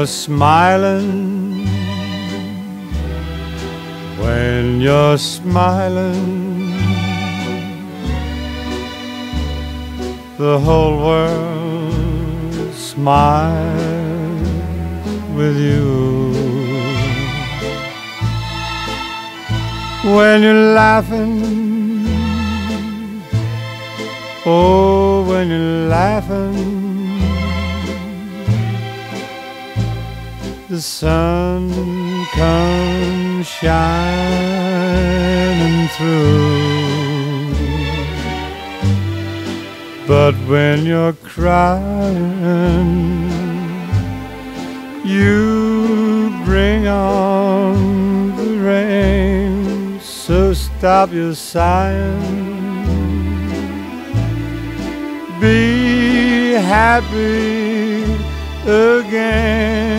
you're smiling, when you're smiling, the whole world smiles with you. When you're laughing, oh, when you're laughing. The sun comes shining through. But when you're crying, you bring on the rain. So stop your sighing. Be happy again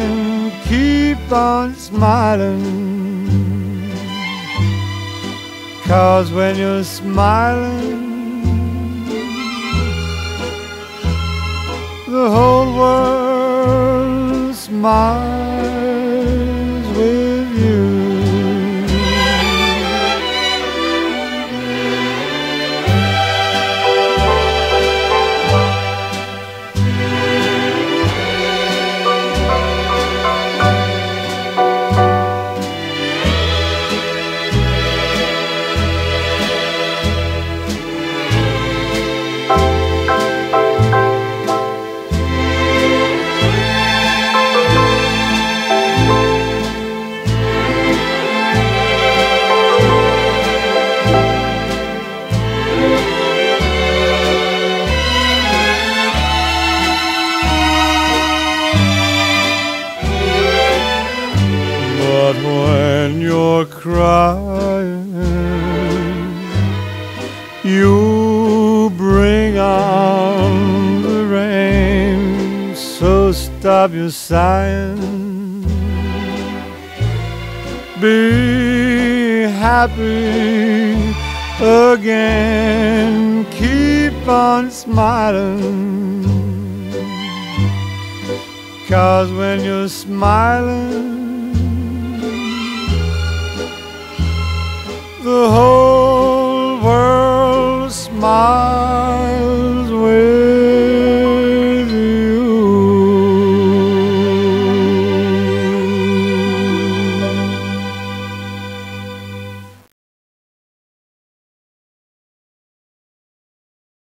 keep on smiling. Cause when you're smiling, the whole world smiles crying, you bring on the rain. So stop your sighing, be happy again, keep on smiling. Cause when you're smiling, smile.